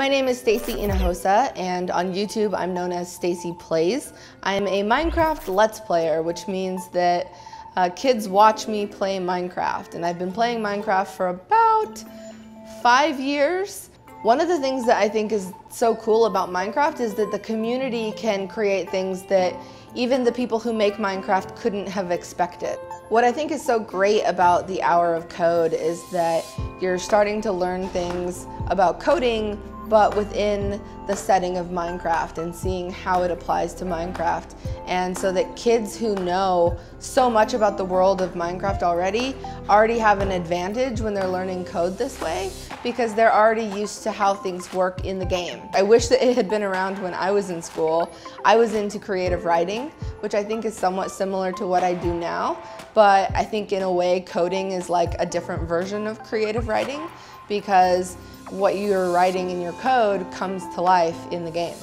My name is Stacy Hinojosa, and on YouTube I'm known as Stacy Plays. I'm a Minecraft Let's Player, which means that uh, kids watch me play Minecraft and I've been playing Minecraft for about five years. One of the things that I think is so cool about Minecraft is that the community can create things that even the people who make Minecraft couldn't have expected. What I think is so great about the Hour of Code is that you're starting to learn things about coding but within the setting of Minecraft and seeing how it applies to Minecraft. And so that kids who know so much about the world of Minecraft already already have an advantage when they're learning code this way because they're already used to how things work in the game. I wish that it had been around when I was in school. I was into creative writing, which I think is somewhat similar to what I do now, but I think in a way coding is like a different version of creative writing because what you're writing in your code comes to life in the game.